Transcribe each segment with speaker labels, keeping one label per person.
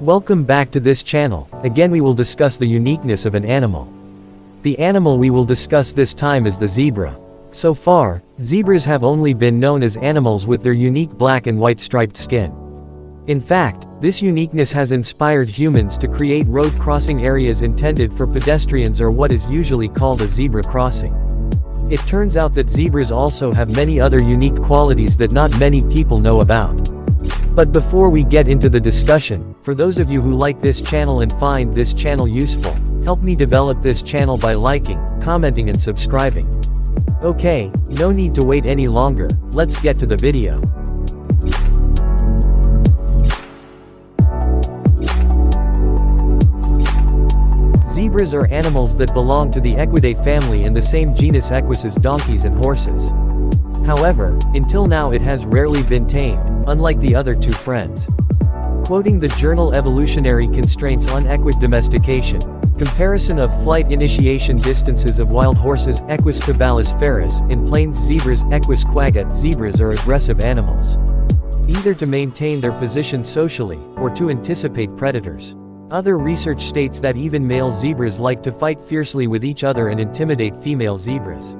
Speaker 1: Welcome back to this channel, again we will discuss the uniqueness of an animal. The animal we will discuss this time is the zebra. So far, zebras have only been known as animals with their unique black and white striped skin. In fact, this uniqueness has inspired humans to create road crossing areas intended for pedestrians or what is usually called a zebra crossing. It turns out that zebras also have many other unique qualities that not many people know about. But before we get into the discussion, for those of you who like this channel and find this channel useful, help me develop this channel by liking, commenting and subscribing. Okay, no need to wait any longer, let's get to the video. Zebras are animals that belong to the Equidae family in the same genus Equus as donkeys and horses. However, until now it has rarely been tamed, unlike the other two friends. Quoting the journal Evolutionary Constraints on Equid Domestication, comparison of flight initiation distances of wild horses Equus caballus ferus, and plains zebras Equus quagga, zebras are aggressive animals. Either to maintain their position socially, or to anticipate predators. Other research states that even male zebras like to fight fiercely with each other and intimidate female zebras.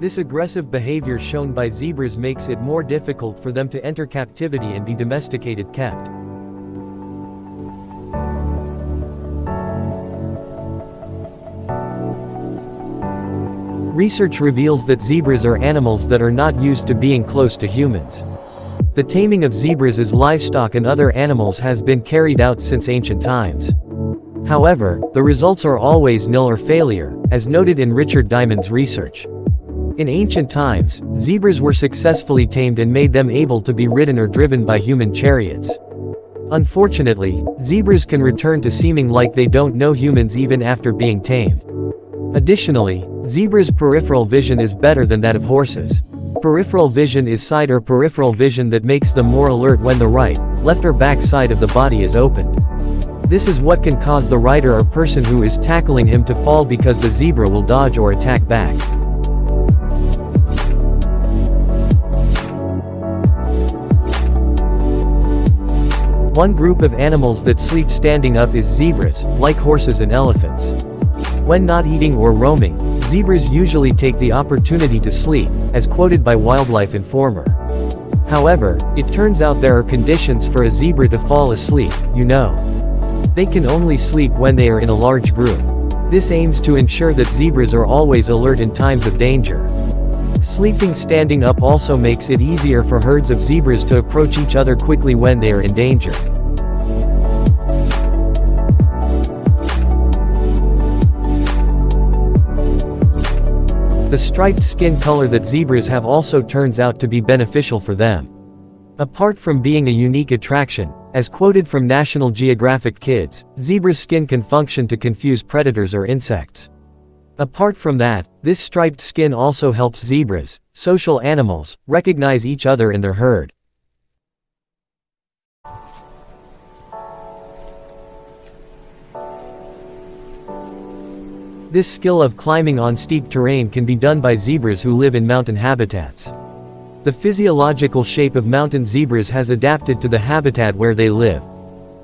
Speaker 1: This aggressive behavior shown by zebras makes it more difficult for them to enter captivity and be domesticated kept. Research reveals that zebras are animals that are not used to being close to humans. The taming of zebras as livestock and other animals has been carried out since ancient times. However, the results are always nil or failure, as noted in Richard Diamond's research. In ancient times, zebras were successfully tamed and made them able to be ridden or driven by human chariots. Unfortunately, zebras can return to seeming like they don't know humans even after being tamed. Additionally, zebras' peripheral vision is better than that of horses. Peripheral vision is side or peripheral vision that makes them more alert when the right, left or back side of the body is opened. This is what can cause the rider or person who is tackling him to fall because the zebra will dodge or attack back. One group of animals that sleep standing up is zebras, like horses and elephants. When not eating or roaming, zebras usually take the opportunity to sleep, as quoted by Wildlife Informer. However, it turns out there are conditions for a zebra to fall asleep, you know. They can only sleep when they are in a large group. This aims to ensure that zebras are always alert in times of danger. Sleeping standing up also makes it easier for herds of zebras to approach each other quickly when they are in danger. The striped skin color that zebras have also turns out to be beneficial for them. Apart from being a unique attraction, as quoted from National Geographic Kids, zebra skin can function to confuse predators or insects. Apart from that, this striped skin also helps zebras, social animals, recognize each other in their herd. This skill of climbing on steep terrain can be done by zebras who live in mountain habitats. The physiological shape of mountain zebras has adapted to the habitat where they live.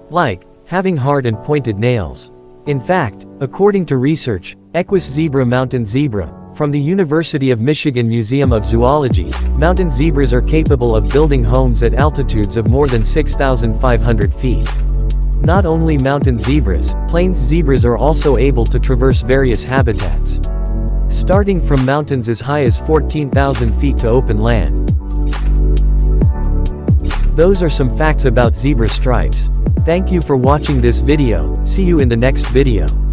Speaker 1: Like, having hard and pointed nails. In fact, according to research, Equus zebra mountain zebra, from the University of Michigan Museum of Zoology, mountain zebras are capable of building homes at altitudes of more than 6,500 feet. Not only mountain zebras, plains zebras are also able to traverse various habitats. Starting from mountains as high as 14,000 feet to open land. Those are some facts about zebra stripes. Thank you for watching this video, see you in the next video.